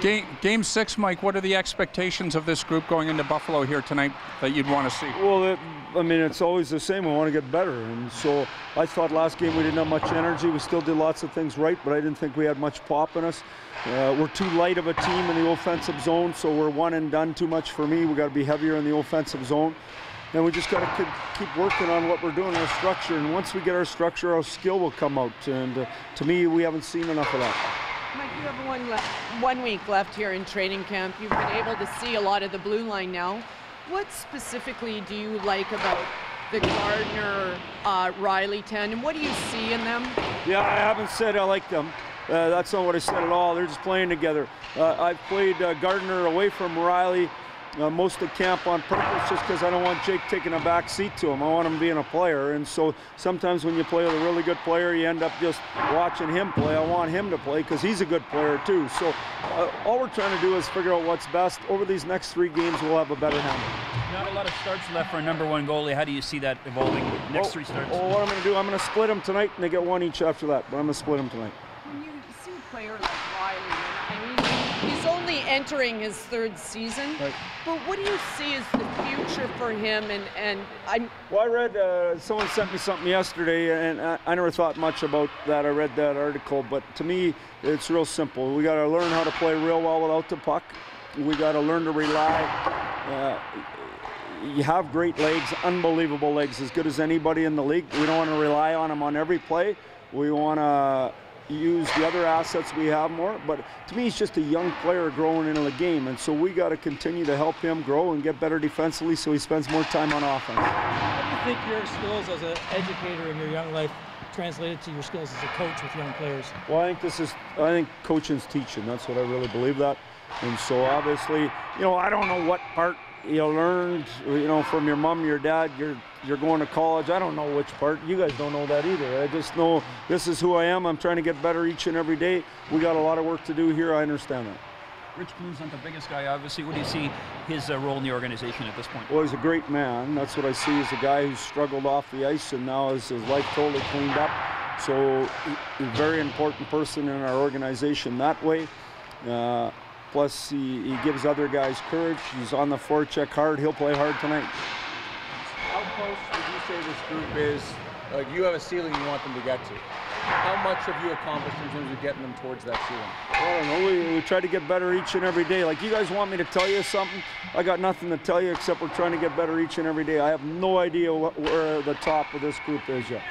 Game, game six, Mike, what are the expectations of this group going into Buffalo here tonight that you'd want to see? Well, it, I mean, it's always the same. We want to get better. And so I thought last game we didn't have much energy. We still did lots of things right, but I didn't think we had much pop in us. Uh, we're too light of a team in the offensive zone, so we're one and done too much for me. we got to be heavier in the offensive zone. And we just got to keep working on what we're doing, our structure. And once we get our structure, our skill will come out. And uh, to me, we haven't seen enough of that. Mike, you have one, one week left here in training camp. You've been able to see a lot of the blue line now. What specifically do you like about the Gardiner uh, Rielly tandem? What do you see in them? Yeah, I haven't said I like them. Uh, that's not what I said at all. They're just playing together. Uh, I've played uh, Gardiner away from Rielly uh, most of camp on purpose just because I don't want Jake taking a back seat to him. I want him being a player. And so sometimes when you play with a really good player, you end up just watching him play. I want him to play because he's a good player too. So uh, all we're trying to do is figure out what's best. Over these next three games, we'll have a better handle. Not a lot of starts left for a number one goalie. How do you see that evolving next oh, three starts? Oh, what I'm going to do, I'm going to split them tonight, and they get one each after that. But I'm going to split them tonight. When you see a player like Rielly, I mean, he's only entering his third season. Right. But what do you see as the future for him? And, and I'm Well, I read, uh, someone sent me something yesterday, and I, I never thought much about that. I read that article, but to me, it's real simple. We got to learn how to play real well without the puck. We got to learn to rely. Uh, you have great legs, unbelievable legs, as good as anybody in the league. We don't want to rely on them on every play. We want to use the other assets we have more. But to me, he's just a young player growing into the game, and so we got to continue to help him grow and get better defensively, so he spends more time on offense. How do you think your skills as an educator in your young life translated to your skills as a coach with young players? Well, I think this is. I think coaching's teaching. That's what I really believe that. And so obviously, you know, I don't know what part you learned, you know, from your mom, your dad, you're you're going to college. I don't know which part. You guys don't know that either. I just know this is who I am. I'm trying to get better each and every day. We got a lot of work to do here. I understand that. Rich Clune's not the biggest guy, obviously. What do you see his uh, role in the organization at this point? Well, he's a great man. That's what I see. He's a guy who's struggled off the ice and now has his life totally cleaned up. So, he's a very important person in our organization that way. Uh, plus, he, he gives other guys courage. He's on the forecheck hard. He'll play hard tonight. How close would you say this group is? Like you have a ceiling you want them to get to. How much have you accomplished in terms of getting them towards that ceiling? I don't know. We, we try to get better each and every day. Like you guys want me to tell you something? I got nothing to tell you except we're trying to get better each and every day. I have no idea what, where the top of this group is yet.